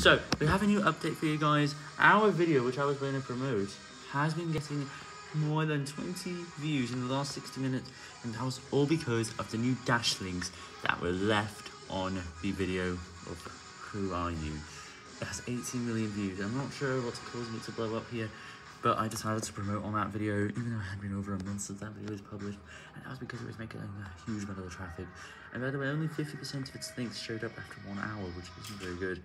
So, we have a new update for you guys. Our video, which I was going to promote, has been getting more than 20 views in the last 60 minutes, and that was all because of the new dash links that were left on the video of Who Are You. It has 18 million views. I'm not sure what's causing it to blow up here, but I decided to promote on that video, even though it had been over a month since that video was published, and that was because it was making a huge amount of traffic. And by the way, only 50% of its links showed up after one hour, which isn't very good.